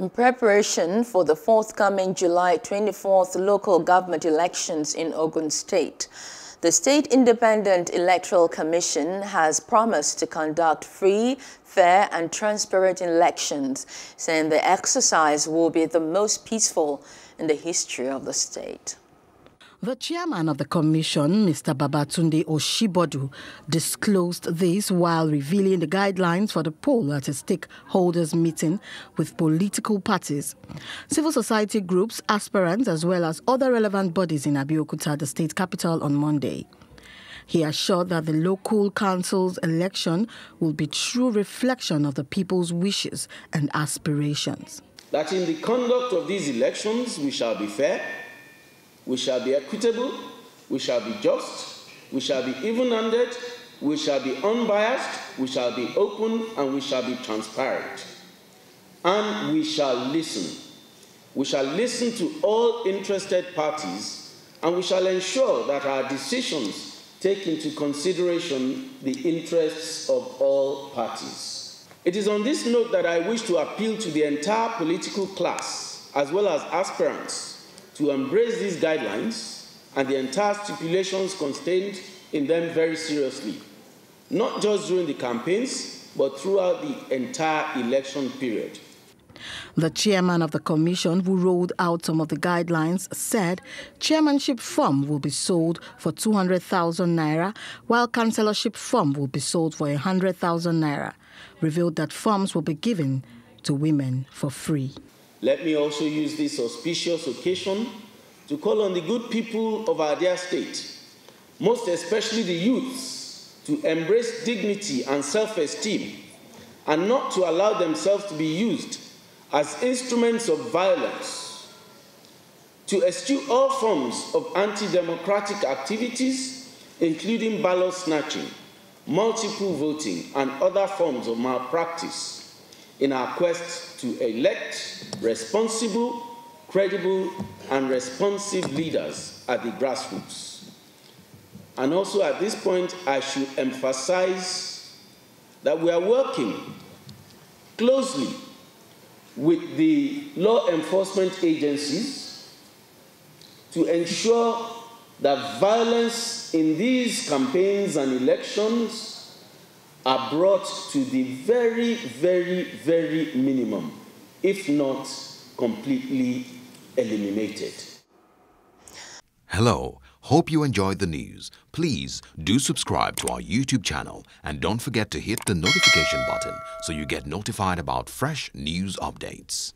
In preparation for the forthcoming July 24th local government elections in Ogun State, the State Independent Electoral Commission has promised to conduct free, fair and transparent elections, saying the exercise will be the most peaceful in the history of the state. The chairman of the commission, Mr. Babatunde Oshibodu, disclosed this while revealing the guidelines for the poll at a stakeholders meeting with political parties, civil society groups, aspirants, as well as other relevant bodies in Abeokuta, the state capital, on Monday. He assured that the local council's election will be true reflection of the people's wishes and aspirations. That in the conduct of these elections we shall be fair, we shall be equitable, we shall be just, we shall be even handed, we shall be unbiased, we shall be open, and we shall be transparent. And we shall listen. We shall listen to all interested parties, and we shall ensure that our decisions take into consideration the interests of all parties. It is on this note that I wish to appeal to the entire political class, as well as aspirants, to embrace these guidelines and the entire stipulations contained in them very seriously, not just during the campaigns, but throughout the entire election period. The chairman of the commission, who rolled out some of the guidelines, said chairmanship form will be sold for 200,000 naira, while councillorship form will be sold for 100,000 naira. Revealed that forms will be given to women for free. Let me also use this auspicious occasion to call on the good people of our dear state, most especially the youths, to embrace dignity and self esteem and not to allow themselves to be used as instruments of violence, to eschew all forms of anti democratic activities, including ballot snatching, multiple voting, and other forms of malpractice in our quest to elect responsible, credible, and responsive leaders at the grassroots. And also at this point, I should emphasize that we are working closely with the law enforcement agencies to ensure that violence in these campaigns and elections are brought to the very, very, very minimum, if not completely eliminated. Hello. Hope you enjoyed the news. Please do subscribe to our YouTube channel and don't forget to hit the notification button so you get notified about fresh news updates.